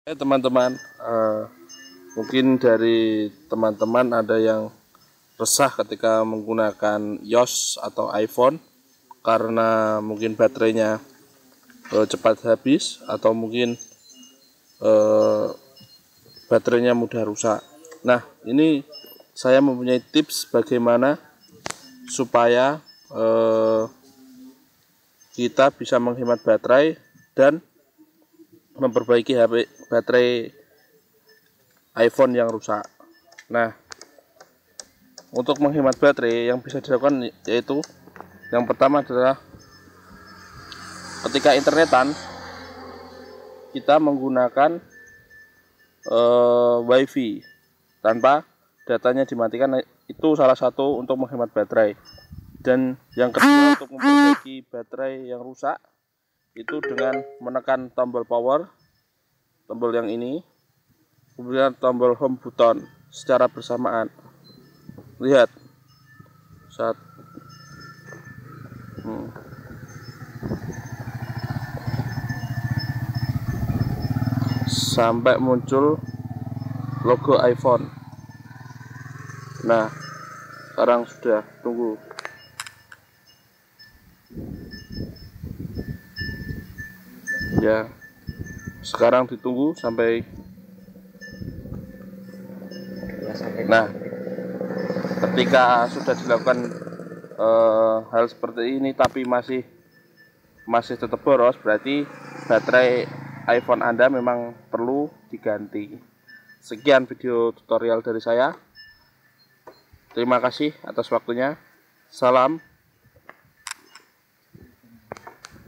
Oke teman-teman, eh, mungkin dari teman-teman ada yang resah ketika menggunakan iOS atau iPhone karena mungkin baterainya eh, cepat habis atau mungkin eh, baterainya mudah rusak. Nah, ini saya mempunyai tips bagaimana supaya eh, kita bisa menghemat baterai dan memperbaiki HP baterai iPhone yang rusak. Nah, untuk menghemat baterai yang bisa dilakukan yaitu yang pertama adalah ketika internetan kita menggunakan uh, WiFi tanpa datanya dimatikan itu salah satu untuk menghemat baterai. Dan yang kedua untuk memperbaiki baterai yang rusak itu dengan menekan tombol power tombol yang ini. Kemudian tombol home button secara bersamaan. Lihat. Saat. Hmm. sampai muncul logo iPhone. Nah sekarang sudah tunggu. Ya sekarang ditunggu sampai nah ketika sudah dilakukan uh, hal seperti ini tapi masih masih tetap boros berarti baterai iPhone Anda memang perlu diganti. Sekian video tutorial dari saya. Terima kasih atas waktunya. Salam